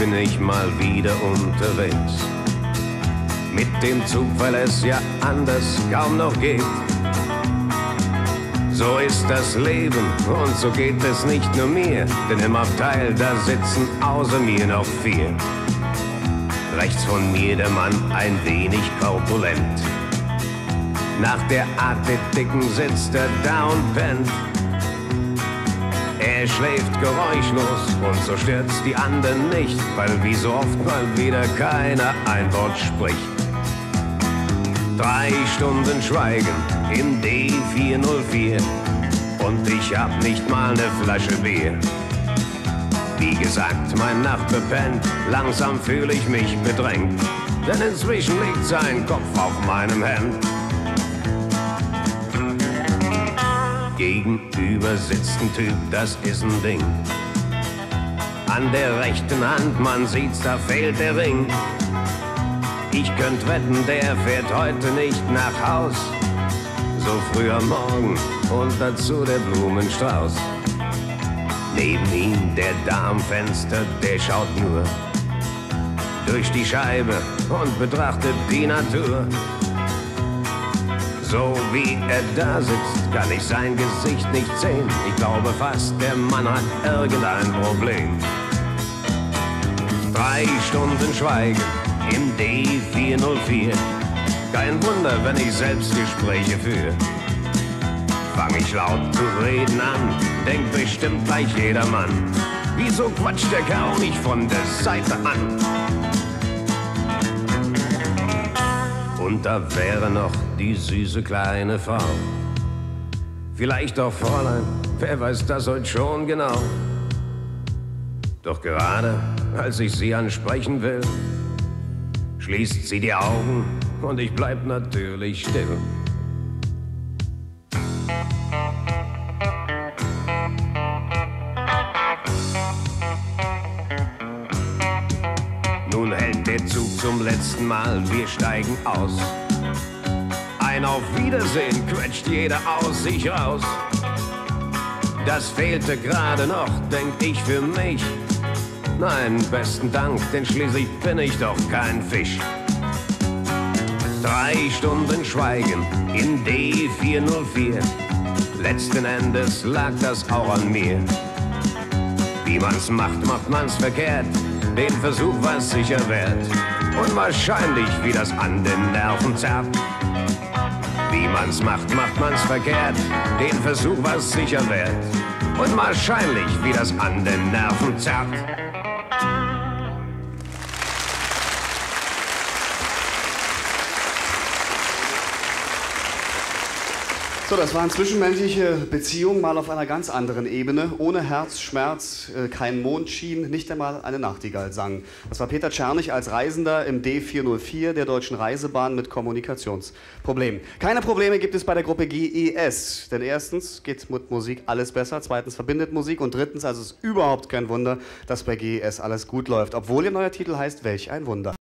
bin ich mal wieder unterwegs. Mit dem Zug, weil es ja anders kaum noch geht. So ist das Leben und so geht es nicht nur mir, denn im Abteil da sitzen außer mir noch vier. Rechts von mir der Mann ein wenig korpulent. Nach der Art der Dicken sitzt er da und pennt. Er schläft geräuschlos und so stört's die anderen nicht, weil wie so oft mal wieder keiner ein Wort spricht. Drei Stunden Schweigen im D404 und ich hab nicht mal ne Flasche Bier. Wie gesagt, mein Nachbar pennt, langsam fühle ich mich bedrängt, denn inzwischen liegt sein Kopf auf meinem Hemd. Gegenüber sitzt ein Typ, das ist ein Ding. An der rechten Hand, man sieht's, da fehlt der Ring. Ich könnt wetten, der fährt heute nicht nach Haus. So früh am Morgen und dazu der Blumenstrauß. Neben ihm der da am Fenster, der schaut nur durch die Scheibe und betrachtet die Natur. So wie er da sitzt, kann ich sein Gesicht nicht sehen. Ich glaube fast, der Mann hat irgendein Problem. Drei Stunden Schweigen im D404. Kein Wunder, wenn ich Selbstgespräche führe. Fang ich laut zu reden an, denkt bestimmt gleich jeder Mann. Wieso quatscht der Kerl nicht von der Seite an? Und da wäre noch die süße kleine Frau. Vielleicht auch Fräulein, wer weiß das heute schon genau. Doch gerade als ich sie ansprechen will, schließt sie die Augen und ich bleib natürlich still. Der Zug zum letzten Mal, wir steigen aus. Ein Auf Wiedersehen quetscht jeder aus sich raus. Das fehlte gerade noch, denk ich für mich. Nein, besten Dank, denn schließlich bin ich doch kein Fisch. Drei Stunden Schweigen in D404. Letzten Endes lag das auch an mir. Wie man's macht, macht man's verkehrt. Den Versuch war's sicher wert. Unwahrscheinlich, wie das an den Nerven zerrt. Wie man's macht, macht man's verkehrt. Den Versuch war's sicher wert. Unwahrscheinlich, wie das an den Nerven zerrt. So, das waren zwischenmenschliche Beziehungen mal auf einer ganz anderen Ebene. Ohne Herz, Schmerz, äh, kein Mondschien, nicht einmal eine Nachtigall sang. Das war Peter Czernig als Reisender im D404 der Deutschen Reisebahn mit Kommunikationsproblemen. Keine Probleme gibt es bei der Gruppe GES. Denn erstens geht mit Musik alles besser, zweitens verbindet Musik und drittens, also es ist überhaupt kein Wunder, dass bei GES alles gut läuft. Obwohl ihr neuer Titel heißt, welch ein Wunder.